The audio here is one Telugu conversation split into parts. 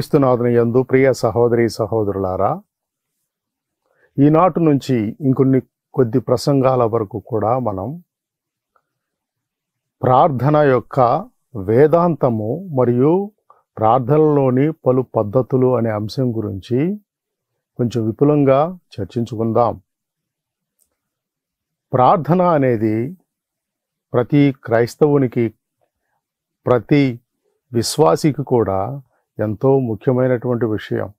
క్రీస్తునాథుని యందు ప్రియ సహోదరి సహోదరులారా ఈనాటి నుంచి ఇంకొన్ని కొద్ది ప్రసంగాల వరకు కూడా మనం ప్రార్థన యొక్క వేదాంతము మరియు ప్రార్థనలోని పలు పద్ధతులు అనే అంశం గురించి కొంచెం విపులంగా చర్చించుకుందాం. ప్రార్థన అనేది ప్రతి క్రైస్తవునికి ప్రతి విశ్వాసికి కూడా ఎంతో ముఖ్యమైనటువంటి విషయం.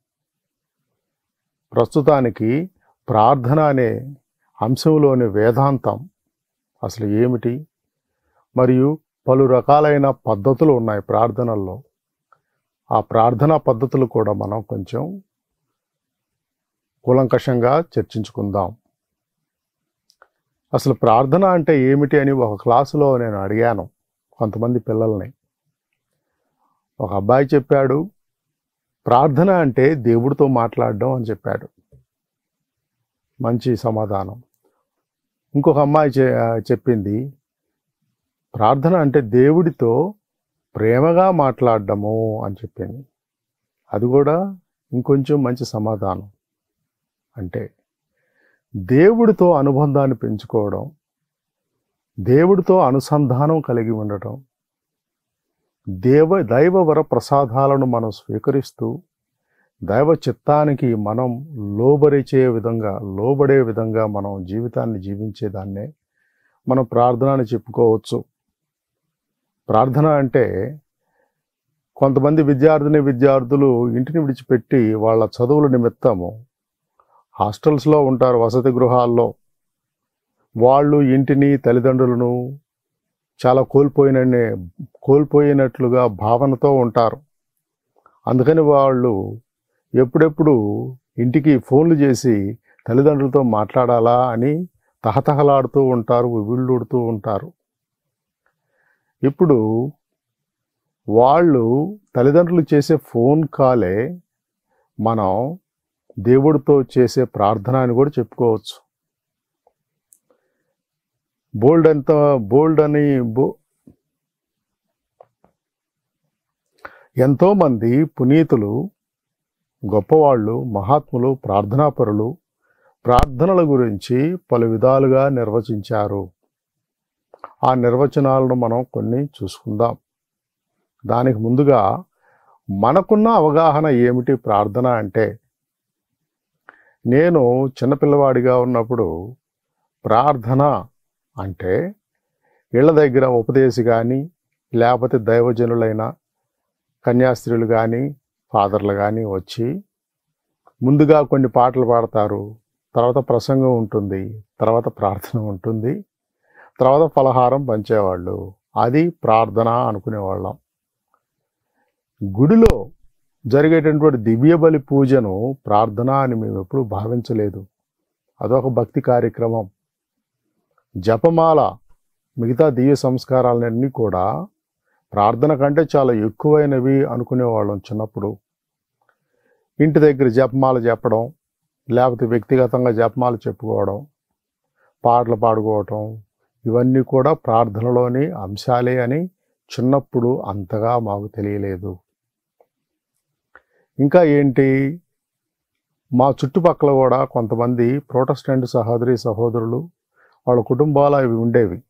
ప్రస్తుతానికి ప్రార్థన అనే అంశంలోని వేదాంతం అసలు ఏమిటి? మరియు పలు రకాలైన పద్ధతులు ఉన్నాయి ప్రార్థనల్లో. ఆ ప్రార్థనా పద్ధతులు కూడా మనం కొంచెం కూలంకషంగా చర్చించుకుందాం. అసలు ప్రార్థన అంటే ఏమిటి అని ఒక క్లాసులో నేను అడిగాను కొంతమంది పిల్లల్ని. ఒక అబ్బాయి చెప్పాడు ప్రార్థన అంటే దేవుడితో మాట్లాడడం అని చెప్పాడు. మంచి సమాధానం. ఇంకొక అమ్మాయి చె- చెప్పింది ప్రార్థన అంటే దేవుడితో ప్రేమగా మాట్లాడడము అని చెప్పింది. అది కూడా ఇంకొంచెం మంచి సమాధానం. అంటే దేవుడితో అనుబంధాన్ని పెంచుకోవడం దేవుడితో అనుసంధానం కలిగి ఉండటం దేవ దైవ వర ప్రసాదాలను మనం స్వీకరిస్తూ దైవ చిత్తానికి మనం లోబరిచే విధంగా లోబడే విధంగా మనం జీవితాన్ని జీవించేదాన్నే మనం ప్రార్థన అని చెప్పుకోవచ్చు. ప్రార్థన అంటే కొంతమంది విద్యార్థిని విద్యార్థులు ఇంటిని విడిచిపెట్టి వాళ్ళ చదువుల నిమిత్తము హాస్టల్స్లో ఉంటారు వసతి గృహాల్లో. వాళ్ళు ఇంటిని తల్లిదండ్రులను చాలా కోల్పోయిన కోల్పోయినట్లుగా భావనతో ఉంటారు. అందుకని వాళ్ళు ఎప్పుడెప్పుడు ఇంటికి ఫోన్లు చేసి తల్లిదండ్రులతో మాట్లాడాలా అని తహతహలాడుతూ ఉంటారు వివిళ్ళూడుతూ ఉంటారు. ఇప్పుడు వాళ్ళు తల్లిదండ్రులు చేసే ఫోన్ కాలే మనం దేవుడితో చేసే ప్రార్థన అని కూడా చెప్పుకోవచ్చు. బోల్డ్ ఎంత బోల్డ్ అని బో ఎంతోమంది పునీతులు గొప్పవాళ్ళు మహాత్ములు ప్రార్థనాపరులు ప్రార్థనల గురించి పలు విధాలుగా నిర్వచించారు. ఆ నిర్వచనాలను మనం కొన్ని చూసుకుందాం. దానికి ముందుగా మనకున్న అవగాహన ఏమిటి ప్రార్థన అంటే? నేను చిన్నపిల్లవాడిగా ఉన్నప్పుడు ప్రార్థన అంటే ఇళ్ళ దగ్గర ఉపదేశి కానీ లేకపోతే దైవజనులైన కన్యాస్త్రీలు కానీ ఫాదర్లు కానీ వచ్చి ముందుగా కొన్ని పాటలు పాడతారు. తర్వాత ప్రసంగం ఉంటుంది. తర్వాత ప్రార్థన ఉంటుంది. తర్వాత ఫలహారం పంచేవాళ్ళు. అది ప్రార్థన అనుకునేవాళ్ళం. గుడిలో జరిగేటటువంటి దివ్య బలి పూజను ప్రార్థన అని మేము ఎప్పుడూ భావించలేదు. అదొక భక్తి కార్యక్రమం. జపమాల మిగతా దివ్య సంస్కారాలన్నీ కూడా ప్రార్థన కంటే చాలా ఎక్కువైనవి అనుకునేవాళ్ళం చిన్నప్పుడు. ఇంటి దగ్గర జపమాల చెప్పడం లేకపోతే వ్యక్తిగతంగా జపమాల చెప్పుకోవడం పాటలు పాడుకోవటం ఇవన్నీ కూడా ప్రార్థనలోని అంశాలే అని చిన్నప్పుడు అంతగా మాకు తెలియలేదు. ఇంకా ఏంటి? మా చుట్టుపక్కల కూడా కొంతమంది ప్రొటెస్టెంట్ సహోదరి సహోదరులు వాళ్ళ కుటుంబాలు అవి ఉండేవి.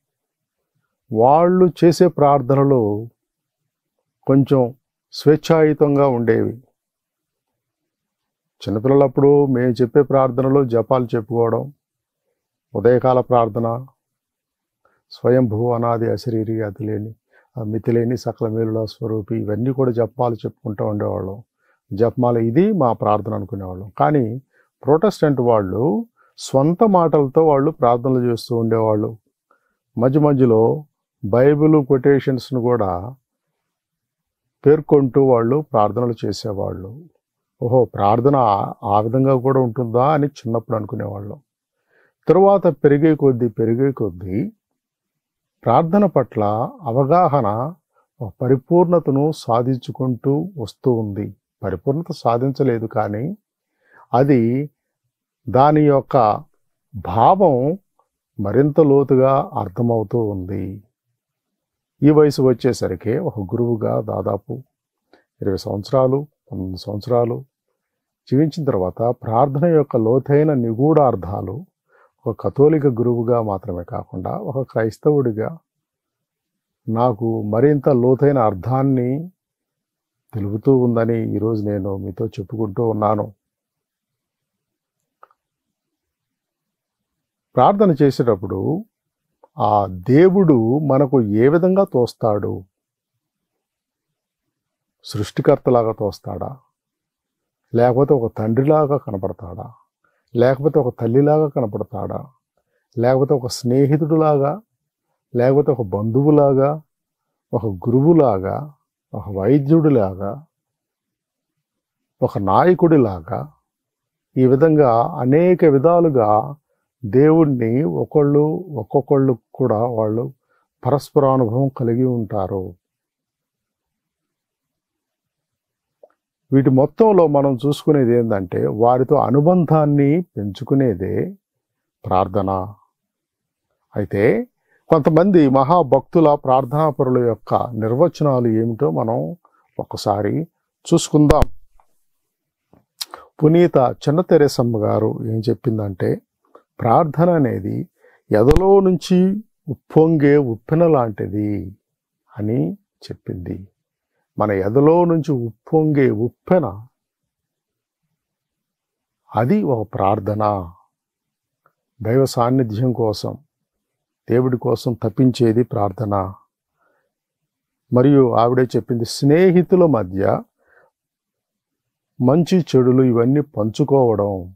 వాళ్ళు చేసే ప్రార్థనలు కొంచెం స్వేచ్ఛాయుతంగా ఉండేవి. చిన్నపిల్లలప్పుడు మేము చెప్పే ప్రార్థనలు జపాలు చెప్పుకోవడం ఉదయకాల ప్రార్థన స్వయంభూ అనాది అశరీరి అతిలేని లేని మితిలేని సకల మేలుల స్వరూపి ఇవన్నీ కూడా జపాలు చెప్పుకుంటూ ఉండేవాళ్ళం. జపమాల ఇది మా ప్రార్థన అనుకునేవాళ్ళం. కానీ ప్రొటెస్టెంట్ వాళ్ళు సొంత మాటలతో వాళ్ళు ప్రార్థనలు చేస్తూ ఉండేవాళ్ళు. మధ్య మధ్యలో బైబిల్ కొటేషన్స్ను కూడా పేర్కొంటూ వాళ్ళు ప్రార్థనలు చేసేవాళ్ళు. ఓహో ప్రార్థన ఆ- విధంగా కూడా ఉంటుందా అని చిన్నప్పుడు అనుకునేవాళ్ళం. తరువాత పెరిగే కొద్దీ పెరిగే కొద్దీ ప్రార్థన పట్ల అవగాహన పరిపూర్ణతను సాధించుకుంటూ వస్తూ ఉంది. పరిపూర్ణత సాధించలేదు కానీ అది దాని యొక్క భావం మరింత లోతుగా అర్థమవుతూ ఉంది. ఈ వయసు వచ్చేసరికి ఒక గురువుగా దాదాపు ఇరవై సంవత్సరాలు పంతొమ్మిది సంవత్సరాలు. జీవించిన తర్వాత ప్రార్థన యొక్క లోతైన నిగూఢార్థాలు ఒక కథోలిక గురువుగా మాత్రమే కాకుండా ఒక క్రైస్తవుడిగా నాకు మరింత లోతైన అర్థాన్ని తెలుపుతూ ఉందని ఈరోజు నేను మీతో చెప్పుకుంటూ ఉన్నాను. ప్రార్థన చేసేటప్పుడు ఆ దేవుడు మనకు ఏ విధంగా తోస్తాడు? సృష్టికర్తలాగా తోస్తాడా? లేకపోతే ఒక తండ్రిలాగా కనపడతాడా? లేకపోతే ఒక తల్లిలాగా కనపడతాడా? లేకపోతే ఒక స్నేహితుడిలాగా? లేకపోతే ఒక బంధువులాగా? ఒక గురువులాగా? ఒక వైద్యుడిలాగా? ఒక నాయకుడిలాగా? ఈ విధంగా అనేక విధాలుగా దేవుణ్ణి ఒకళ్ళు ఒక్కొక్కళ్ళు కూడా వాళ్ళు పరస్పరానుభవం కలిగి ఉంటారు. వీటి మొత్తంలో మనం చూసుకునేది ఏంటంటే వారితో అనుబంధాన్ని పెంచుకునేదే ప్రార్థన. అయితే కొంతమంది మహాభక్తుల ప్రార్థనాపరుల యొక్క నిర్వచనాలు ఏమిటో మనం ఒకసారి చూసుకుందాం. పునీత చిన్న తెరేసమ్మ గారు ఏం చెప్పిందంటే ప్రార్థన అనేది ఎదలో నుంచి ఉప్పొంగే ఉప్పెన లాంటిది అని చెప్పింది. మన ఎదలో నుంచి ఉప్పొంగే ఉప్పెన అది ఒక ప్రార్థన. దైవ సాన్నిధ్యం కోసం దేవుడి కోసం తప్పించేది ప్రార్థన. మరియు ఆవిడే చెప్పింది స్నేహితుల మధ్య మంచి చెడులు ఇవన్నీ పంచుకోవడం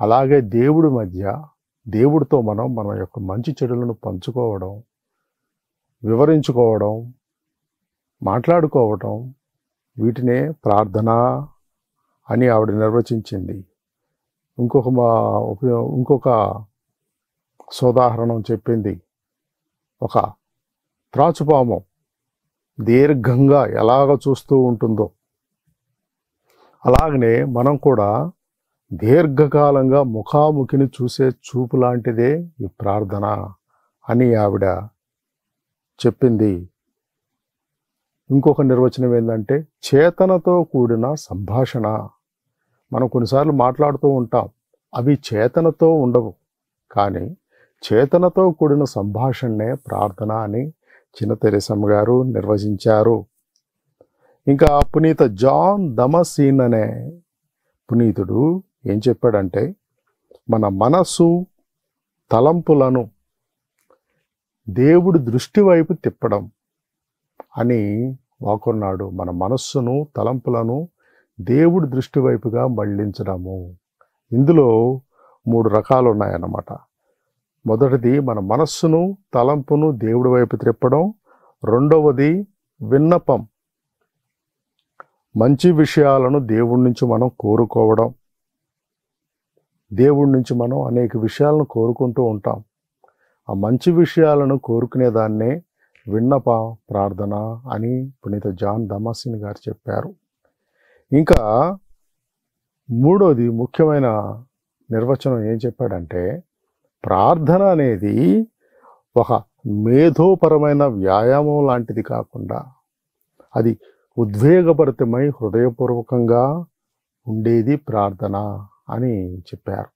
అలాగే దేవుడి మధ్య దేవుడితో మనం మన యొక్క మంచి చెడులను పంచుకోవడం వివరించుకోవడం మాట్లాడుకోవటం వీటినే ప్రార్థన అని ఆవిడ నిర్వచించింది. ఇంకొక మా ఉపయోగం ఇంకొక సోదాహరణం చెప్పింది. ఒక త్రాచుపాము దీర్ఘంగా ఎలాగ చూస్తూ ఉంటుందో. అలాగనే మనం కూడా దీర్ఘకాలంగా ముఖాముఖిని చూసే చూపు లాంటిదే ఈ ప్రార్థన అని ఆవిడ చెప్పింది. ఇంకొక నిర్వచనం ఏంటంటే చేతనతో కూడిన సంభాషణ. మనం కొన్నిసార్లు మాట్లాడుతూ ఉంటాం అవి చేతనతో ఉండవు. కానీ చేతనతో కూడిన సంభాషణనే ప్రార్థన అని చిన్న తెరేసమ్మ గారు నిర్వచించారు. ఇంకా పునీత జాన్ దమసీన్ అనే పునీతుడు ఏం చెప్పాడంటే మన మనస్సు తలంపులను దేవుడి దృష్టి వైపు తిప్పడం అని వాకున్నాడు. మన మనస్సును తలంపులను దేవుడి దృష్టి వైపుగా మళ్ళించడము. ఇందులో మూడు రకాలు ఉన్నాయన్నమాట. మొదటిది మన మనస్సును తలంపును దేవుడి వైపు త్రిప్పడం రెండవది విన్నపం. మంచి విషయాలను దేవుడి నుంచి మనం కోరుకోవడం. దేవుడి నుంచి మనం అనేక విషయాలను కోరుకుంటూ ఉంటాం. ఆ మంచి విషయాలను కోరుకునేదాన్నే విన్నప ప్రార్థన అని పునీత జాన్ దమాసిన్ గారు చెప్పారు. ఇంకా మూడోది ముఖ్యమైన నిర్వచనం ఏం చెప్పాడంటే ప్రార్థన అనేది ఒక మేధోపరమైన వ్యాయామం లాంటిది కాకుండా అది ఉద్వేగభరితమై హృదయపూర్వకంగా ఉండేది ప్రార్థన. అని చెప్పారు.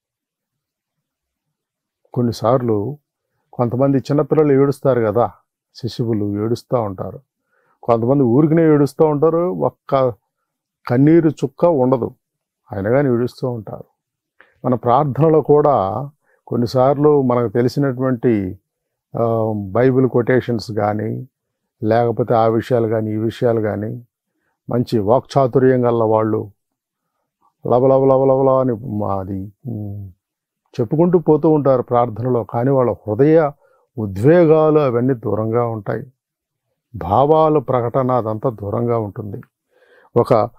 కొన్నిసార్లు కొంతమంది చిన్నపిల్లలు ఏడుస్తారు కదా శిశువులు ఏడుస్తూ ఉంటారు. కొంతమంది ఊరికినే ఏడుస్తూ ఉంటారు ఒక్క కన్నీరు చుక్క ఉండదు అయినా కానీ ఏడుస్తూ ఉంటారు. మన ప్రార్థనలో కూడా కొన్నిసార్లు మనకు తెలిసినటువంటి బైబిల్ కొటేషన్స్ కానీ లేకపోతే ఆ విషయాలు కానీ ఈ విషయాలు కానీ మంచి వాక్చాతుర్యం గల వాళ్ళు లబలబ లబలబల అని అది చెప్పుకుంటూ పోతూ ఉంటారు ప్రార్థనలో. కానీ వాళ్ళ హృదయ ఉద్వేగాలు అవన్నీ దూరంగా ఉంటాయి. భావాల ప్రకటన అదంతా దూరంగా ఉంటుంది. ఒక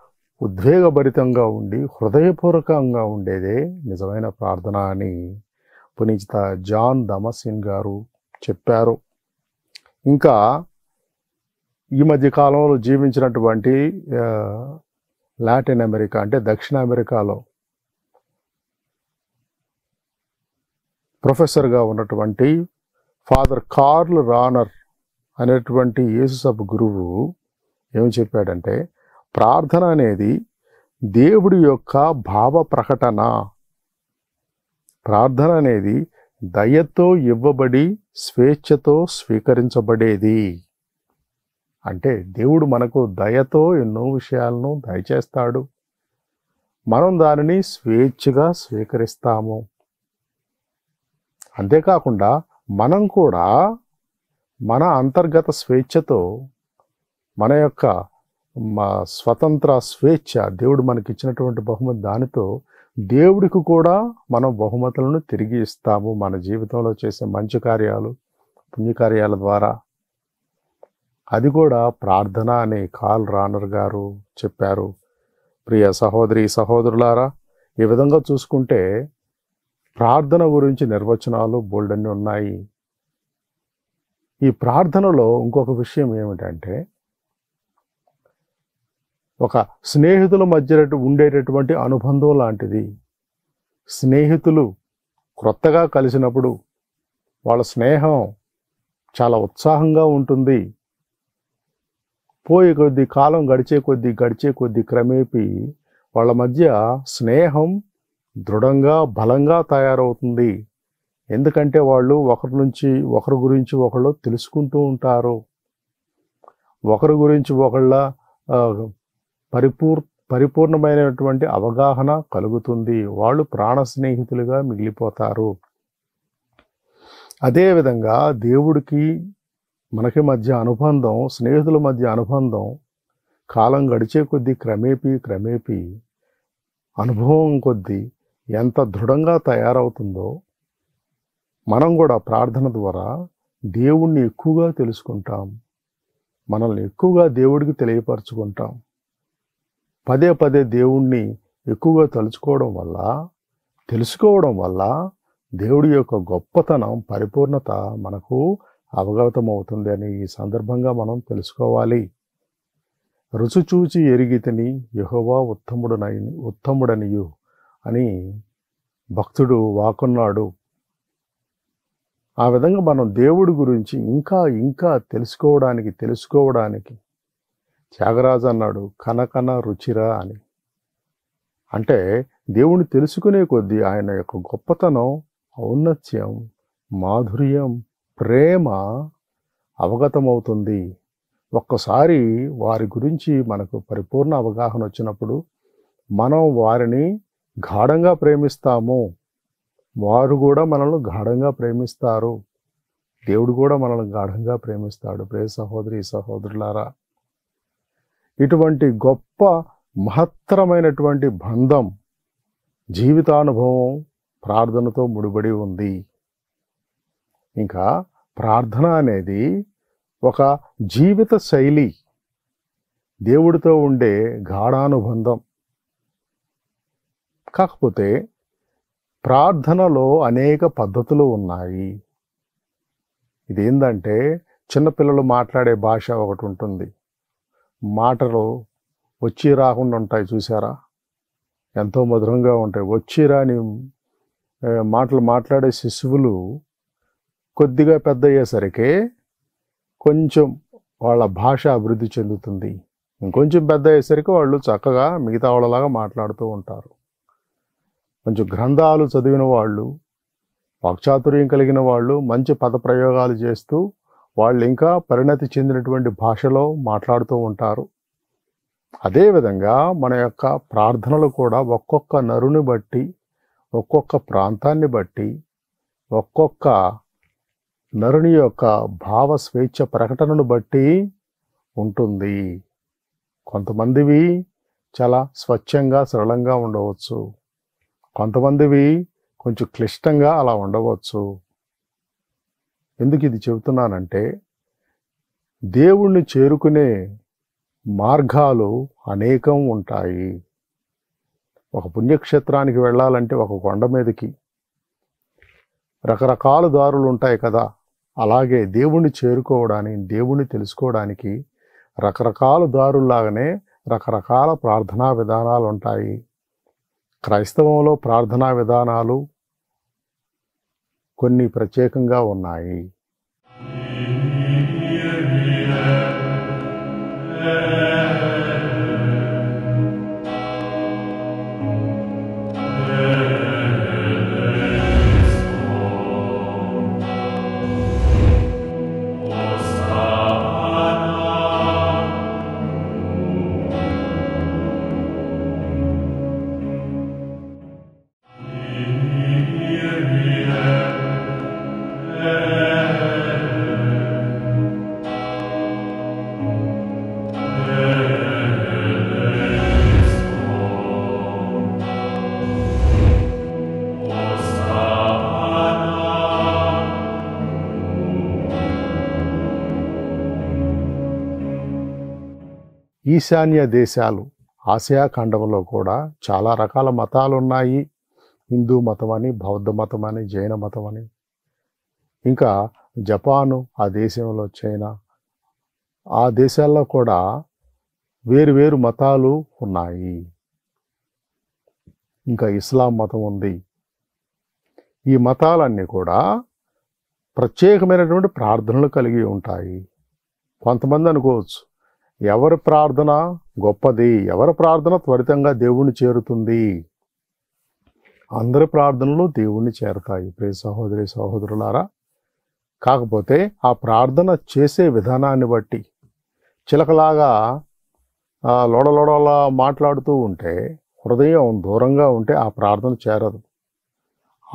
ఉద్వేగభరితంగా ఉండి హృదయపూర్వకంగా ఉండేదే నిజమైన ప్రార్థన అని పునీత జాన్ దమసిన్ గారు చెప్పారు. ఇంకా ఈ మధ్య కాలంలో జీవించినటువంటి లాటిన్ అమెరికా అంటే దక్షిణ అమెరికాలో ప్రొఫెసర్గా ఉన్నటువంటి ఫాదర్ కార్ల్ రానర్ అనేటువంటి యేసుసభ గురువు ఏమి చెప్పాడంటే ప్రార్థన అనేది దేవుడి యొక్క భావ ప్రకటన. ప్రార్థన అనేది దయతో ఇవ్వబడి స్వేచ్ఛతో స్వీకరించబడేది. అంటే దేవుడు మనకు దయతో ఎన్నో విషయాలను దయచేస్తాడు. మనం దానిని స్వేచ్ఛగా స్వీకరిస్తాము. అంతేకాకుండా మనం కూడా మన అంతర్గత స్వేచ్ఛతో మన యొక్క మా స్వతంత్ర స్వేచ్ఛ దేవుడు మనకి ఇచ్చినటువంటి బహుమతి దానితో దేవుడికి కూడా మనం బహుమతులను తిరిగి ఇస్తాము మన జీవితంలో చేసే మంచి కార్యాలు పుణ్యకార్యాల ద్వారా. అది కూడా ప్రార్థన అని కాల్ రానర్ గారు చెప్పారు. ప్రియ సహోదరి సహోదరులారా ఈ విధంగా చూసుకుంటే ప్రార్థన గురించి నిర్వచనాలు బోల్డన్ని ఉన్నాయి. ఈ ప్రార్థనలో ఇంకొక విషయం ఏమిటంటే ఒక స్నేహితుల మధ్య ఉండేటటువంటి అనుబంధం లాంటిది. స్నేహితులు క్రొత్తగా కలిసినప్పుడు వాళ్ళ స్నేహం చాలా ఉత్సాహంగా ఉంటుంది. పోయే కొద్ది కాలం గడిచే కొద్దీ గడిచే కొద్ది క్రమేపీ వాళ్ళ మధ్య స్నేహం దృఢంగా బలంగా తయారవుతుంది. ఎందుకంటే వాళ్ళు ఒకరి నుంచి ఒకరి గురించి ఒకళ్ళు తెలుసుకుంటూ ఉంటారు. ఒకరి గురించి ఒకళ్ళ పరిపూర్ పరిపూర్ణమైనటువంటి అవగాహన కలుగుతుంది. వాళ్ళు ప్రాణ స్నేహితులుగా మిగిలిపోతారు. అదేవిధంగా దేవుడికి మనకి మధ్య అనుబంధం స్నేహితుల మధ్య అనుబంధం కాలం గడిచే కొద్దీ క్రమేపీ క్రమేపీ అనుభవం కొద్దీ ఎంత దృఢంగా తయారవుతుందో మనం కూడా ప్రార్థన ద్వారా దేవుణ్ణి ఎక్కువగా తెలుసుకుంటాం. మనల్ని ఎక్కువగా దేవుడికి తెలియపరచుకుంటాం. పదే పదే దేవుణ్ణి ఎక్కువగా తలుచుకోవడం వల్ల తెలుసుకోవడం వల్ల దేవుడి యొక్క గొప్పతనం పరిపూర్ణత మనకు అవగతమవుతుంది అని ఈ సందర్భంగా మనం తెలుసుకోవాలి. రుచి చూచి ఎరిగితిని యహోవా ఉత్తముడనై ఉత్తముడనియు అని భక్తుడు వాకున్నాడు ఆ విధంగా మనం దేవుడి గురించి ఇంకా ఇంకా తెలుసుకోవడానికి తెలుసుకోవడానికి త్యాగరాజు అన్నాడు కనకన రుచిరా అని. అంటే దేవుణ్ణి తెలుసుకునే కొద్దీ ఆయన యొక్క గొప్పతనం ఔన్నత్యం మాధుర్యం ప్రేమ అవగతమవుతుంది. ఒక్కసారి వారి గురించి మనకు పరిపూర్ణ అవగాహన వచ్చినప్పుడు మనం వారిని గాఢంగా ప్రేమిస్తాము. వారు కూడా మనల్ని గాఢంగా ప్రేమిస్తారు. దేవుడు కూడా మనల్ని గాఢంగా ప్రేమిస్తాడు. ప్రే సహోదరి సహోదరులారా ఇటువంటి గొప్ప మహత్తరమైనటువంటి బంధం జీవితానుభవం ప్రార్థనతో ముడిపడి ఉంది. ఇంకా ప్రార్థన అనేది ఒక జీవిత శైలి. దేవుడితో ఉండే గాఢానుబంధం. కాకపోతే ప్రార్థనలో అనేక పద్ధతులు ఉన్నాయి. ఇదేంటంటే చిన్నపిల్లలు మాట్లాడే భాష ఒకటి ఉంటుంది. మాటలు వచ్చి రాకుండా ఉంటాయి చూసారా? ఎంతో మధురంగా ఉంటాయి. వచ్చి రాని మాటలు మాట్లాడే శిశువులు కొద్దిగా పెద్ద అయ్యేసరికి కొంచెం వాళ్ళ భాష అభివృద్ధి చెందుతుంది. ఇంకొంచెం పెద్ద అయ్యేసరికి వాళ్ళు చక్కగా మిగతా వాళ్ళలాగా మాట్లాడుతూ ఉంటారు. కొంచెం గ్రంథాలు చదివిన వాళ్ళు వాక్చాతుర్యం కలిగిన వాళ్ళు మంచి పద ప్రయోగాలు చేస్తూ వాళ్ళు ఇంకా పరిణతి చెందినటువంటి భాషలో మాట్లాడుతూ ఉంటారు. అదేవిధంగా మన యొక్క ప్రార్థనలు కూడా ఒక్కొక్క నరుని బట్టి ఒక్కొక్క ప్రాంతాన్ని బట్టి ఒక్కొక్క నరుని యొక్క భావ స్వేచ్ఛ ప్రకటనను బట్టి ఉంటుంది. కొంతమందివి చాలా స్వచ్ఛంగా సరళంగా ఉండవచ్చు. కొంతమందివి కొంచెం క్లిష్టంగా అలా ఉండవచ్చు. ఎందుకు ఇది చెబుతున్నానంటే దేవుణ్ణి చేరుకునే మార్గాలు అనేకం ఉంటాయి. ఒక పుణ్యక్షేత్రానికి వెళ్ళాలంటే ఒక కొండ మీదకి రకరకాల దారులు ఉంటాయి కదా. అలాగే దేవుణ్ణి చేరుకోవడానికి దేవుణ్ణి తెలుసుకోవడానికి రకరకాల దారుల్లాగానే రకరకాల ప్రార్థనా విధానాలు ఉంటాయి. క్రైస్తవంలో ప్రార్థనా విధానాలు కొన్ని ప్రత్యేకంగా ఉన్నాయి. ఈశాన్య దేశాలు ఆసియా ఖండంలో కూడా చాలా రకాల మతాలు ఉన్నాయి హిందూ మతం అని బౌద్ధ మతం అని జైన మతం అని ఇంకా జపాను ఆ దేశంలో చైనా ఆ దేశాల్లో కూడా వేరు వేరు మతాలు ఉన్నాయి. ఇంకా ఇస్లాం మతం ఉంది. ఈ మతాలన్నీ కూడా ప్రత్యేకమైనటువంటి ప్రార్థనలు కలిగి ఉంటాయి. కొంతమంది అనుకోవచ్చు ఎవరి ప్రార్థన గొప్పది? ఎవరి ప్రార్థన త్వరితంగా దేవుణ్ణి చేరుతుంది? అందరి ప్రార్థనలు దేవుణ్ణి చేరతాయి. ప్రే సహోదరి సహోదరులారా కాకపోతే ఆ ప్రార్థన చేసే విధానాన్ని బట్టి చిలకలాగా లోడలోడలా మాట్లాడుతూ ఉంటే హృదయం దూరంగా ఉంటే ఆ ప్రార్థన చేరదు.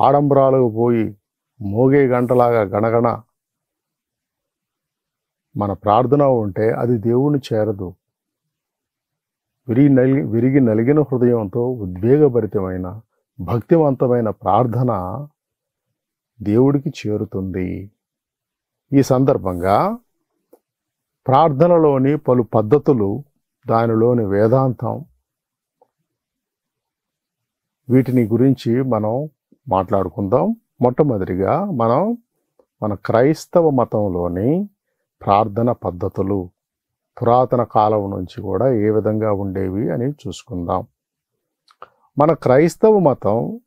ఆడంబరాలకు పోయి మోగే గంటలాగా గణగణ మన ప్రార్థన ఉంటే అది దేవుణ్ణి చేరదు. విరిగి నలిగి విరిగి నలిగిన హృదయంతో ఉద్వేగభరితమైన భక్తివంతమైన ప్రార్థన దేవుడికి చేరుతుంది. ఈ సందర్భంగా ప్రార్థనలోని పలు పద్ధతులు దానిలోని వేదాంతం వీటిని గురించి మనం మాట్లాడుకుందాం. మొట్టమొదటిగా మనం మన క్రైస్తవ మతంలోని ప్రార్థన పద్ధతులు పురాతన కాలం నుంచి కూడా ఏ విధంగా ఉండేవి అని చూసుకుందాం. మన క్రైస్తవ మతం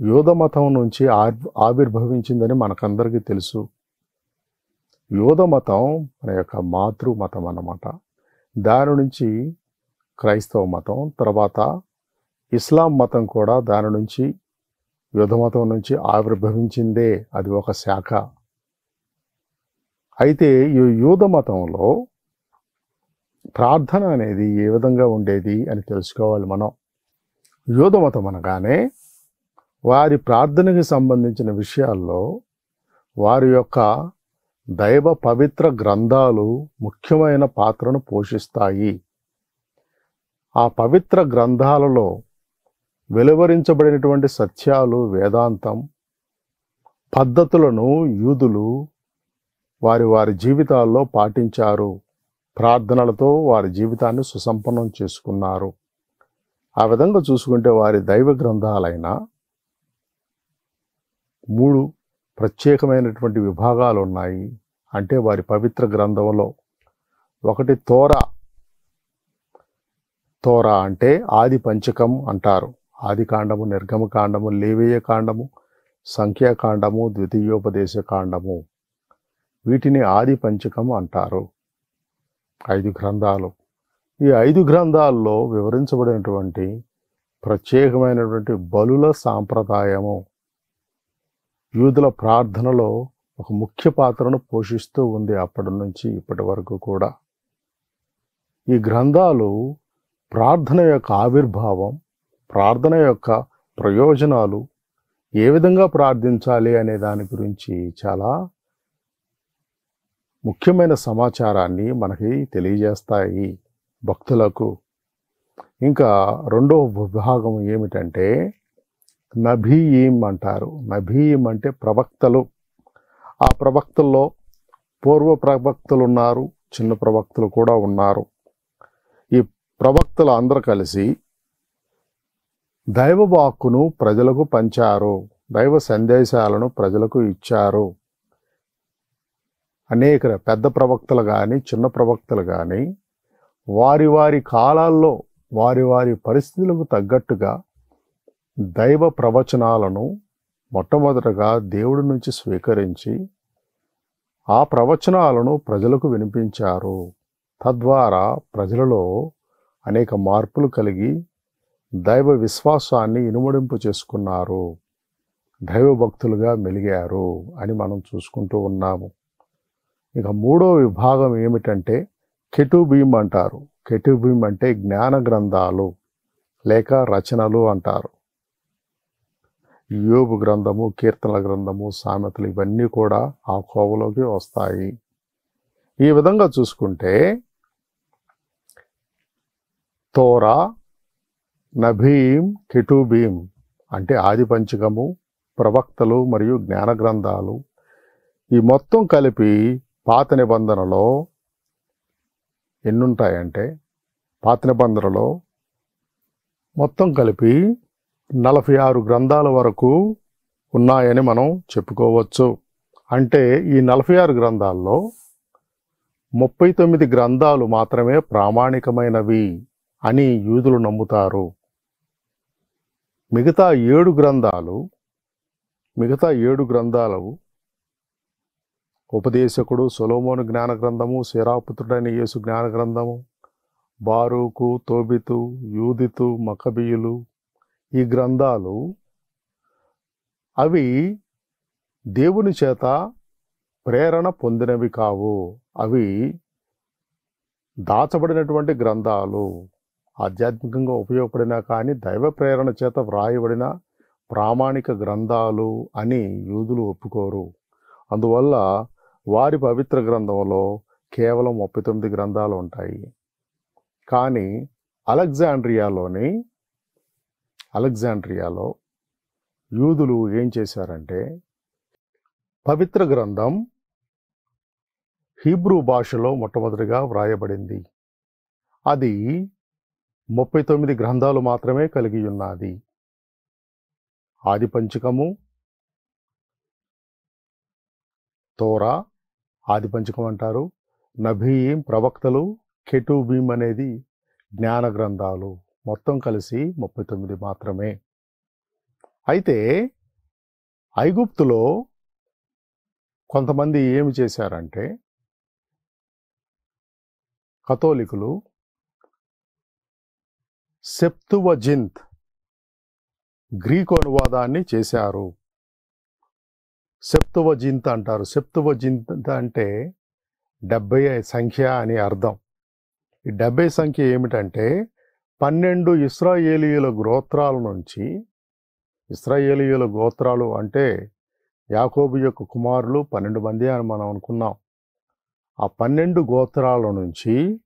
యోధ మతం నుంచి ఆర్- ఆవిర్భవించిందని మనకందరికీ తెలుసు. యోధ మతం మన యొక్క మాతృ మతం అన్నమాట. దాని నుంచి క్రైస్తవ మతం తర్వాత ఇస్లాం మతం కూడా దాని నుంచి యోధ మతం నుంచి ఆవిర్భవించిందే. అది ఒక శాఖ. అయితే ఈ యూద మతంలో ప్రార్థన అనేది ఏ విధంగా ఉండేది అని తెలుసుకోవాలి మనం. యూద మతం అనగానే వారి ప్రార్థనకి సంబంధించిన విషయాల్లో వారి యొక్క దైవ పవిత్ర గ్రంథాలు ముఖ్యమైన పాత్రను పోషిస్తాయి. ఆ పవిత్ర గ్రంథాలలో వెలువరించబడినటువంటి సత్యాలు వేదాంతం పద్ధతులను యూదులు వారి వారి జీవితాల్లో పాటించారు. ప్రార్థనలతో వారి జీవితాన్ని సుసంపన్నం చేసుకున్నారు. ఆ విధంగా చూసుకుంటే వారి దైవ గ్రంథాలైన మూడు ప్రత్యేకమైనటువంటి విభాగాలు ఉన్నాయి అంటే వారి పవిత్ర గ్రంథంలో ఒకటి తోరా. తోరా అంటే ఆది పంచకం అంటారు. ఆది కాండము నిర్గమ కాండము లేవేయ కాండము సంఖ్యాకాండము ద్వితీయోపదేశ కాండము. వీటిని ఆది పంచకం అంటారు. ఐదు గ్రంథాలు. ఈ ఐదు గ్రంథాల్లో వివరించబడినటువంటి ప్రత్యేకమైనటువంటి బలుల సాంప్రదాయము. యూదుల ప్రార్థనలో ఒక ముఖ్య పాత్రను పోషిస్తూ ఉంది అప్పటి నుంచి ఇప్పటి వరకు కూడా. ఈ గ్రంథాలు ప్రార్థన యొక్క ఆవిర్భావం ప్రార్థన యొక్క ప్రయోజనాలు ఏ విధంగా ప్రార్థించాలి అనే దాని గురించి చాలా ముఖ్యమైన సమాచారాన్ని మనకి తెలియజేస్తాయి భక్తులకు. ఇంకా రెండవ విభాగం ఏమిటంటే నభీయీం అంటారు. నభీయం అంటే ప్రవక్తలు. ఆ ప్రవక్తల్లో పూర్వ ప్రవక్తలు ఉన్నారు చిన్న ప్రవక్తలు కూడా ఉన్నారు. ఈ ప్రవక్తలు అందరూ కలిసి దైవ వాక్కును ప్రజలకు పంచారు దైవ సందేశాలను ప్రజలకు ఇచ్చారు. అనేక పెద్ద ప్రవక్తలు కానీ చిన్న ప్రవక్తలు కానీ వారి వారి కాలాల్లో వారి వారి పరిస్థితులకు తగ్గట్టుగా దైవ ప్రవచనాలను మొట్టమొదటగా దేవుడి నుంచి స్వీకరించి ఆ ప్రవచనాలను ప్రజలకు వినిపించారు. తద్వారా ప్రజలలో అనేక మార్పులు కలిగి దైవ విశ్వాసాన్ని ఇనుమడింపు చేసుకున్నారు. దైవ భక్తులుగా మెలిగారు అని మనం చూసుకుంటూ ఉన్నాము. ఇక మూడో విభాగం ఏమిటంటే కెటుబీమ్ అంటారు కెటుబీమ్ అంటే జ్ఞాన గ్రంథాలు లేక రచనలు అంటారు. యోబు గ్రంథము కీర్తనల గ్రంథము సామెతలు ఇవన్నీ కూడా ఆ కోవలోకి వస్తాయి. ఈ విధంగా చూసుకుంటే తోరా నభీం కెటుబీం అంటే ఆది పంచకము ప్రవక్తలు మరియు జ్ఞాన గ్రంథాలు ఈ మొత్తం కలిపి పాత నిబంధనలో ఎన్నుంటాయంటే పాత నిబంధనలో మొత్తం కలిపి నలభై ఆరు గ్రంథాల వరకు ఉన్నాయని మనం చెప్పుకోవచ్చు. అంటే ఈ నలభై ఆరు గ్రంథాల్లో ముప్పై తొమ్మిది గ్రంథాలు మాత్రమే ప్రామాణికమైనవి అని యూదులు నమ్ముతారు. మిగతా ఏడు గ్రంథాలు మిగతా ఏడు గ్రంథాలు ఉపదేశకుడు సొలోమోను జ్ఞాన గ్రంథము శిరాపుత్రుడైన యేసు జ్ఞాన గ్రంథము బారూకు తోబితు యూదితు మకబీయులు ఈ గ్రంథాలు అవి దేవుని చేత ప్రేరణ పొందినవి కావు. అవి దాచబడినటువంటి గ్రంథాలు. ఆధ్యాత్మికంగా ఉపయోగపడినా కానీ దైవ ప్రేరణ చేత వ్రాయబడిన ప్రామాణిక గ్రంథాలు అని యూదులు ఒప్పుకోరు. అందువల్ల వారి పవిత్ర గ్రంథంలో కేవలం ముప్పై తొమ్మిది గ్రంథాలు ఉంటాయి. కానీ అలెగ్జాండ్రియాలోని అలెగ్జాండ్రియాలో యూదులు ఏం చేశారంటే పవిత్ర గ్రంథం హీబ్రూ భాషలో మొట్టమొదటిగా వ్రాయబడింది. అది ముప్పై తొమ్మిది గ్రంథాలు మాత్రమే కలిగి ఉన్నది. ఆది పంచకము తోరా ఆది పంచకం అంటారు నభీం ప్రవక్తలు కెటూబీం అనేది జ్ఞాన గ్రంథాలు. మొత్తం కలిసి ముప్పై తొమ్మిది మాత్రమే. అయితే ఐగుప్తులో కొంతమంది ఏమి చేశారంటే కథోలికులు సెప్తువజింత్ గ్రీకు అనువాదాన్ని చేశారు. సెప్తువ జింత అంటారు. సెప్తువ జింత అంటే డెబ్బై సంఖ్య అని అర్థం. ఈ డెబ్బై సంఖ్య ఏమిటంటే పన్నెండు ఇస్రాయేలీయుల గోత్రాల నుంచి ఇస్రాయేలీయుల గోత్రాలు అంటే యాకోబు యొక్క కుమారులు పన్నెండు మంది అని మనం అనుకున్నాం. ఆ పన్నెండు గోత్రాల నుంచి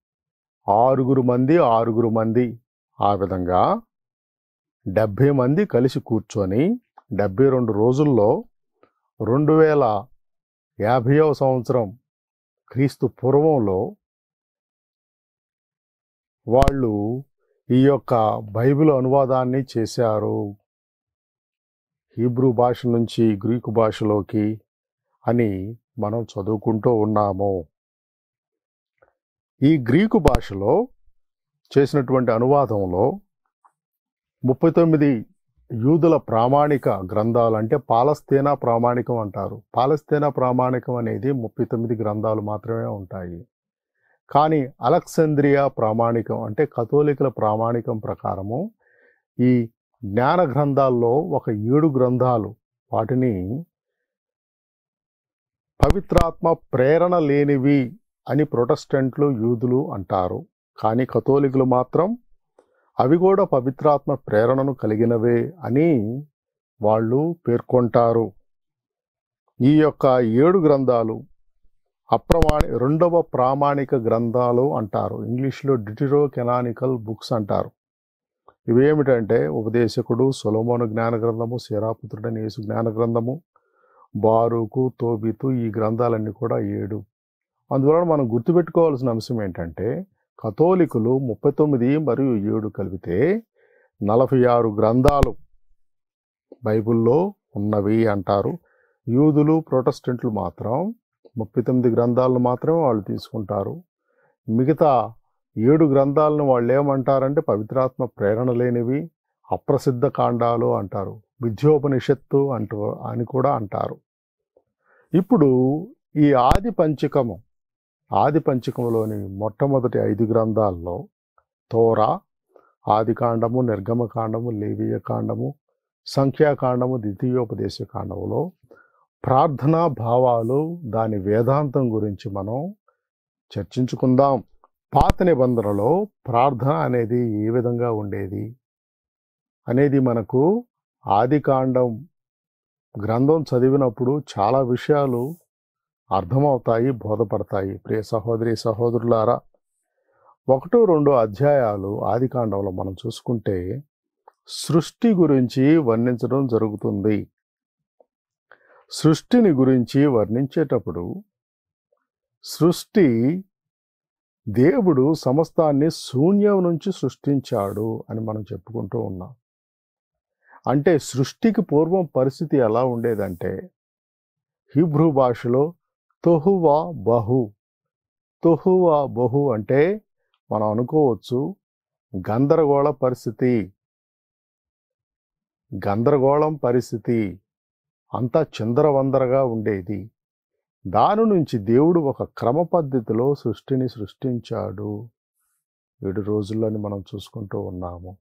ఆరుగురు మంది ఆరుగురు మంది ఆ విధంగా డెబ్భై మంది కలిసి కూర్చొని డెబ్భై రెండు రోజుల్లో రెండు వేల యాభైవ సంవత్సరం క్రీస్తు పూర్వంలో వాళ్ళు ఈ యొక్క బైబిల్ అనువాదాన్ని చేశారు. హీబ్రూ భాష నుంచి గ్రీకు భాషలోకి అని మనం చదువుకుంటూ ఉన్నాము. ఈ గ్రీకు భాషలో చేసినటువంటి అనువాదంలో ముప్పై తొమ్మిది యూదుల ప్రామాణిక గ్రంథాలు అంటే పాలస్తీనా ప్రామాణికం అంటారు. పాలస్తీనా ప్రామాణికం అనేది ముప్పై తొమ్మిది గ్రంథాలు మాత్రమే ఉంటాయి. కానీ అలెక్సాంద్రియా ప్రామాణికం అంటే కథోలికుల ప్రామాణికం ప్రకారము ఈ జ్ఞాన గ్రంథాల్లో ఒక ఏడు గ్రంథాలు వాటిని పవిత్రాత్మ ప్రేరణ లేనివి అని ప్రొటెస్టెంట్లు యూదులు అంటారు. కానీ కథోలికులు మాత్రం అవి కూడా పవిత్రాత్మ ప్రేరణను కలిగినవే అని వాళ్ళు పేర్కొంటారు. ఈ యొక్క ఏడు గ్రంథాలు అప్రమాణి రెండవ ప్రామాణిక గ్రంథాలు అంటారు. ఇంగ్లీష్లో డిటిరో కెనానికల్ బుక్స్ అంటారు. ఇవేమిటంటే ఉపదేశకుడు సొలమోను జ్ఞాన గ్రంథము శిరాపుత్రుడని యేసు జ్ఞాన గ్రంథము బారుకు తోబితు ఈ గ్రంథాలన్నీ కూడా ఏడు. అందువలన మనం గుర్తుపెట్టుకోవాల్సిన అంశం ఏంటంటే కథోలికులు ముప్పై తొమ్మిది మరియు ఏడు కలిపితే నలభై ఆరు గ్రంథాలు బైబిల్లో ఉన్నవి అంటారు. యూదులు ప్రొటెస్టెంట్లు మాత్రం ముప్పై తొమ్మిది గ్రంథాలను మాత్రమే వాళ్ళు తీసుకుంటారు. మిగతా ఏడు గ్రంథాలను వాళ్ళు ఏమంటారంటే పవిత్రాత్మ ప్రేరణ లేనివి అప్రసిద్ధ కాండాలు అంటారు. విద్యోపనిషత్తు అంటూ అని కూడా అంటారు. ఇప్పుడు ఈ ఆది పంచకము ఆది పంచకంలోని మొట్టమొదటి ఐదు గ్రంథాల్లో తోరా ఆదికాండము నిర్గమకాండము లేవీయకాండము సంఖ్యాకాండము ద్వితీయోపదేశ కాండములో ప్రార్థనా భావాలు దాని వేదాంతం గురించి మనం చర్చించుకుందాం. పాత నిబంధనలో ప్రార్థన అనేది ఏ విధంగా ఉండేది? అనేది మనకు ఆదికాండం గ్రంథం చదివినప్పుడు చాలా విషయాలు అర్థమవుతాయి బోధపడతాయి. ప్రియ సహోదరి సహోదరులారా ఒకటో రెండు అధ్యాయాలు ఆదికాండంలో మనం చూసుకుంటే సృష్టి గురించి వర్ణించడం జరుగుతుంది. సృష్టిని గురించి వర్ణించేటప్పుడు సృష్టి దేవుడు సమస్తాన్ని శూన్యం నుంచి సృష్టించాడు అని మనం చెప్పుకుంటూ ఉన్నాం. అంటే సృష్టికి పూర్వం పరిస్థితి ఎలా ఉండేదంటే హీబ్రూ భాషలో తొహువా బహు. తొహువా బహు అంటే మనం అనుకోవచ్చు గందరగోళ పరిస్థితి. గందరగోళం పరిస్థితి. అంతా చిందరవందరగా ఉండేది. దాని నుంచి దేవుడు ఒక క్రమ పద్ధతిలో సృష్టిని సృష్టించాడు. ఏడు రోజుల్లోని మనం చూసుకుంటూ ఉన్నాము.